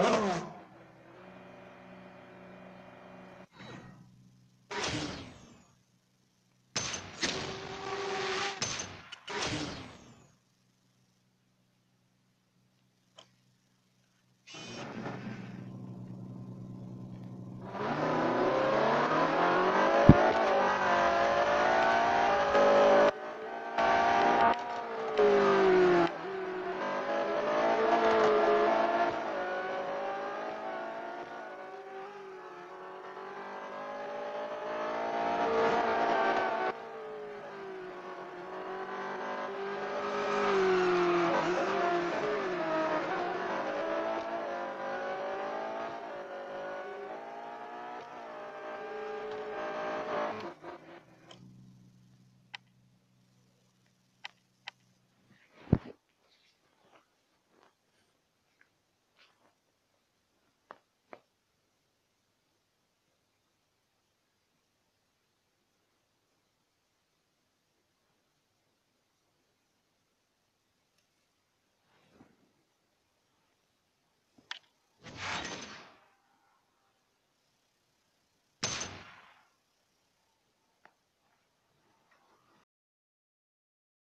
うん。